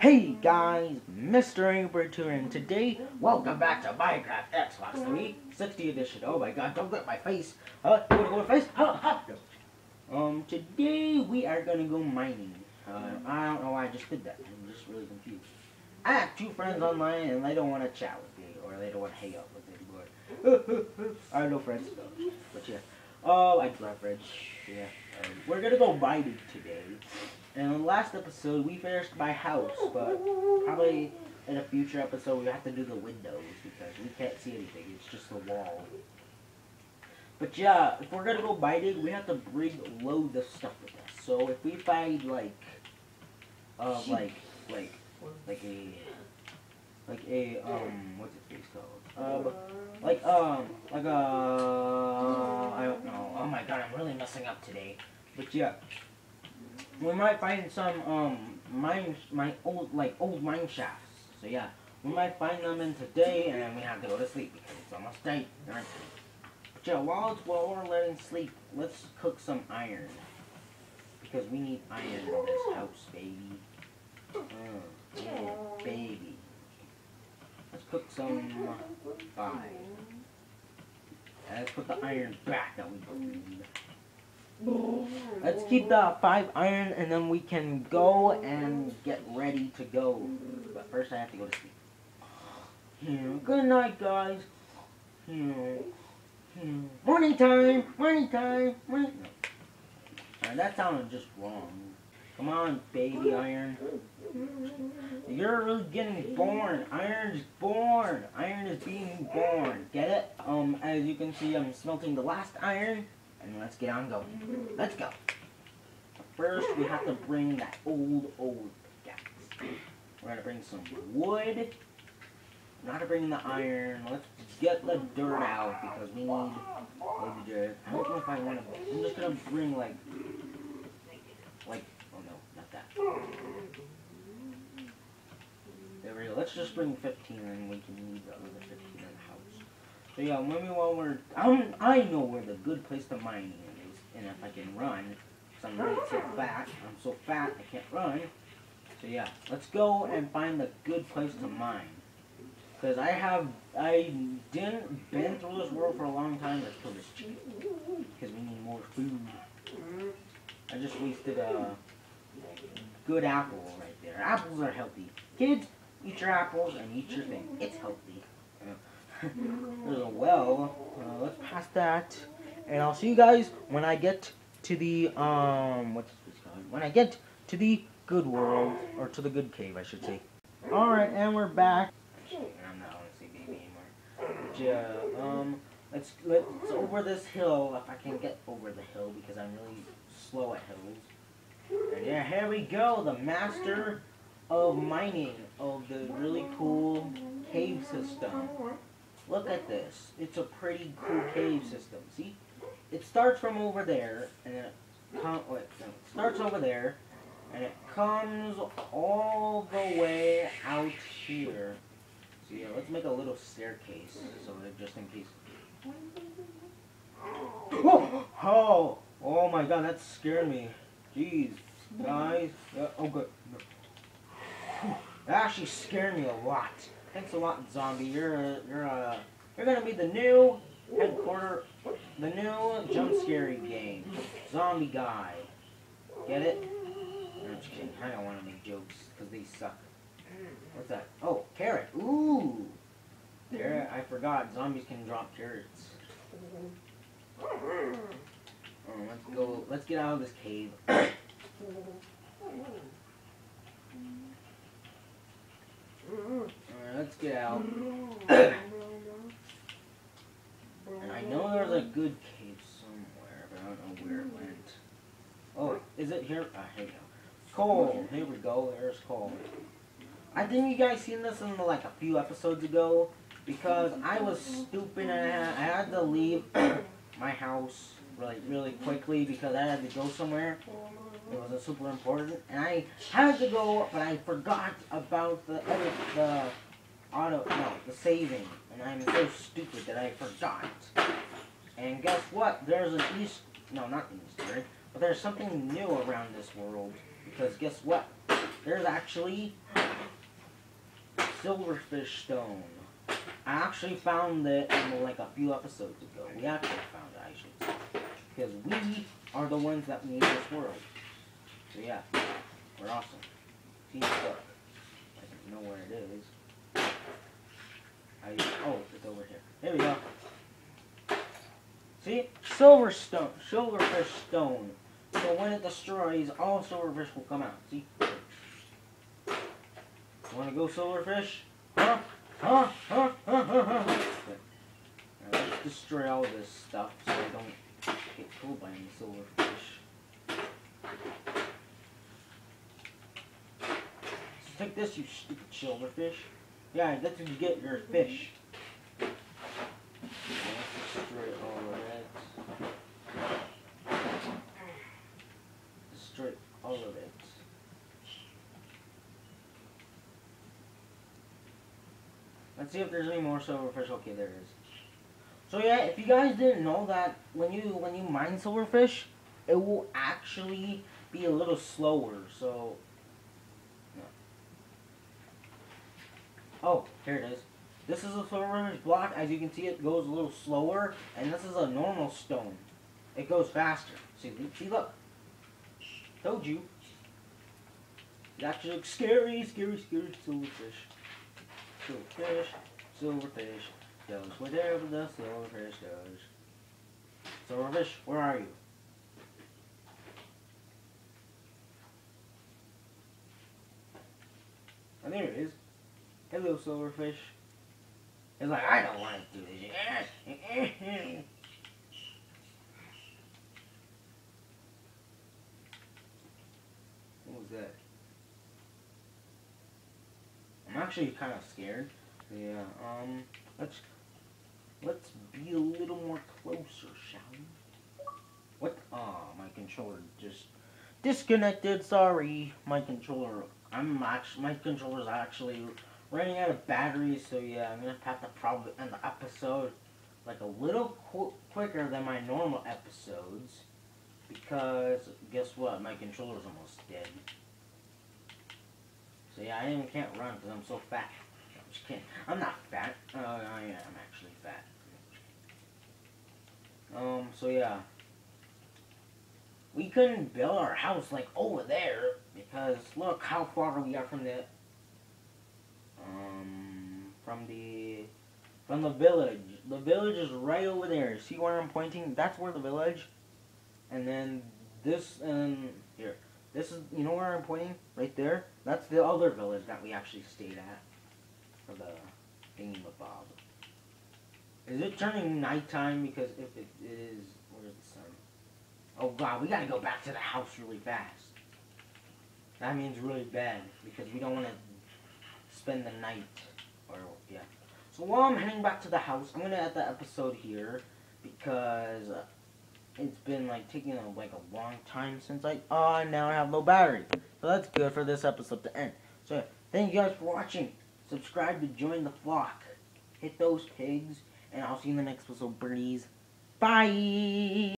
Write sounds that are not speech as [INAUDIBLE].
Hey guys, Mr. Angry here, and today, welcome back to Minecraft Xbox 360 Edition. Oh my god, don't get my face. Huh? You wanna go my face? Huh? Huh? Um, today we are gonna go mining. Uh, I don't know why I just did that. I'm just really confused. I have two friends online and they don't want to chat with me, or they don't want to hang out with me, but [LAUGHS] I have no friends though. But yeah. Oh, do have friends. Yeah. Um, we're gonna go mining today. And in the last episode, we finished my house, but probably in a future episode, we have to do the windows because we can't see anything. It's just the wall. But yeah, if we're gonna go mining, we have to bring loads of stuff with us. So if we find like, uh, like, like, like a, like a, um, what's it face called? Um, like, um, like a, I don't know. Oh my god, I'm really messing up today. But yeah we might find some um mine my old like old mine shafts. So yeah, we might find them in today, and then we have to go to sleep because it's almost night. But yeah, while it's while we're letting sleep, let's cook some iron because we need iron in this house, baby. Oh, yeah, baby. Cook some uh, five. let's put the iron back that we. Let's keep the five iron and then we can go and get ready to go. But first I have to go to sleep. Good night guys. Morning time, morning time, morning. No. that sounded just wrong. Come on, baby iron. You're really getting born. Iron's born. Iron is being born. Get it? Um, as you can see, I'm smelting the last iron. And let's get on going. Let's go. First, we have to bring that old, old pickaxe. We're going to bring some wood. Not to bring the iron. Let's get the dirt out because we need the dirt. I don't know if I want to. I'm just going to bring like, like, oh no, not that. Let's just bring 15 and we can leave the other 15 in the house. So yeah, maybe while we're, I'm, I know where the good place to mine is, and if I can run, because I'm really so fat, I'm so fat I can't run. So yeah, let's go and find the good place to mine. Because I have, I didn't been through this world for a long time, let's kill this chicken. Because we need more food. I just wasted a good apple right there. Apples are healthy. Kids, eat your apples and eat your thing. It's healthy. [LAUGHS] There's a well. Uh, let's pass that. And I'll see you guys when I get to the, um, what's this called? When I get to the good world, or to the good cave, I should say. Alright, and we're back. I'm not honestly baby anymore. Yeah, um, let's, let's over this hill, if I can get over the hill, because I'm really slow at hills. And yeah, here we go, the master of mining of the really cool cave system. Look at this. It's a pretty cool cave system. See? It starts from over there, and it, com wait, no, it starts over there, and it comes all the way out here. So yeah, let's make a little staircase, so that just in case. Oh, oh, oh my god, that scared me. Jeez, guys. Uh, oh good. That actually scared me a lot. Thanks a lot, zombie. You're a, you're a, you're gonna be the new headquarter, the new jump scary game. Zombie guy. Get it? I'm just kidding. I don't want to make jokes because they suck. What's that? Oh, carrot. Ooh. There, I forgot. Zombies can drop carrots. Oh, let's go. Let's get out of this cave. Alright, let's get out. I know there's a good cave somewhere, but I don't know where it went. Oh, is it here? Ah, here we go. Coal. Here we go. There's coal. I think you guys seen this in like a few episodes ago because I was stupid and I had to leave [COUGHS] my house really, really quickly because I had to go somewhere. It was super important, and I had to go, but I forgot about the edit, the auto, no, the saving, and I'm so stupid that I forgot. And guess what? There's an East, no, not Easter, but there's something new around this world, because guess what? There's actually silverfish stone. I actually found it in like a few episodes ago. We actually found it, I should say. Because we are the ones that made this world. So yeah, we're awesome. See, look. I don't know where it is. I, oh, it's over here. There we go. See? Silver stone. Silverfish stone. So when it destroys, all silverfish will come out. See? Wanna go silverfish? Huh? Huh? Huh? Huh? Huh? huh. Now uh, let's destroy all this stuff so I don't get killed by any silverfish. So take this, you stupid silverfish. Yeah, that's what you get, your fish. Mm-hmm. Let's destroy all of it. Destroy all of it. Let's see if there's any more silverfish. Okay, there is. So yeah, if you guys didn't know that when you when you mine silverfish, it will actually be a little slower. So. Oh, here it is. This is a silverfish block. As you can see, it goes a little slower, and this is a normal stone. It goes faster. See, see, look. Told you. It actually looks scary, scary, scary silverfish. Silverfish, silverfish, goes wherever the silverfish goes. Silverfish, where are you? And there it is. Hello, silverfish. It's like, I don't want to do this. [LAUGHS] what was that? I'm actually kind of scared. Yeah, um, let's, let's be a little more closer, shall we? What? Oh, my controller just disconnected. Sorry, my controller. I'm actually my controller's actually running out of batteries, so yeah, I'm gonna have to probably end the episode like a little qu quicker than my normal episodes because guess what? My controller's almost dead. So yeah, I even can't run because I'm so fat. I'm just kidding. I'm not fat. Uh, I am actually fat. Um, so yeah. We couldn't build our house like over there because look how far we are from the um from the from the village. The village is right over there. See where I'm pointing? That's where the village. And then this and here. This is, you know where I'm pointing? Right there? That's the other village that we actually stayed at. For the thingamabob. Is it turning nighttime? Because if it is, where's the sun? Oh god, we gotta go back to the house really fast. That means really bad, because we don't want to spend the night. Or, yeah. So while I'm heading back to the house, I'm gonna end the episode here, because... Uh, it's been like taking a, like a long time since I oh now I have low battery. So that's good for this episode to end. So thank you guys for watching. Subscribe to join the flock. Hit those pigs, and I'll see you in the next episode, birdies. Bye.